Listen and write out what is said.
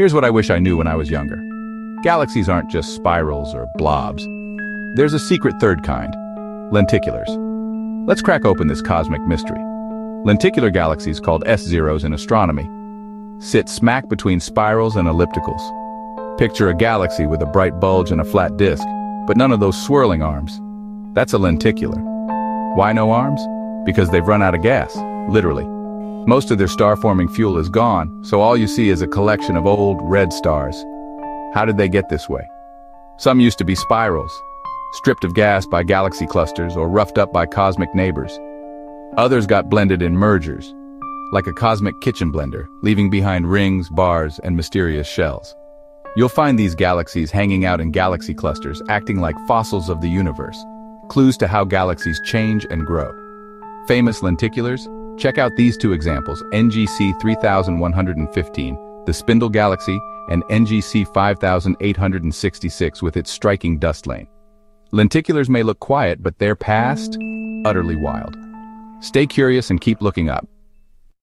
Here's what I wish I knew when I was younger. Galaxies aren't just spirals or blobs. There's a secret third kind, lenticulars. Let's crack open this cosmic mystery. Lenticular galaxies, called S-zeros in astronomy, sit smack between spirals and ellipticals. Picture a galaxy with a bright bulge and a flat disk, but none of those swirling arms. That's a lenticular. Why no arms? Because they've run out of gas, literally. Most of their star-forming fuel is gone, so all you see is a collection of old, red stars. How did they get this way? Some used to be spirals, stripped of gas by galaxy clusters or roughed up by cosmic neighbors. Others got blended in mergers, like a cosmic kitchen blender, leaving behind rings, bars, and mysterious shells. You'll find these galaxies hanging out in galaxy clusters, acting like fossils of the universe, clues to how galaxies change and grow. Famous lenticulars, Check out these two examples, NGC 3115, the Spindle Galaxy, and NGC 5866 with its striking dust lane. Lenticulars may look quiet, but their past, utterly wild. Stay curious and keep looking up.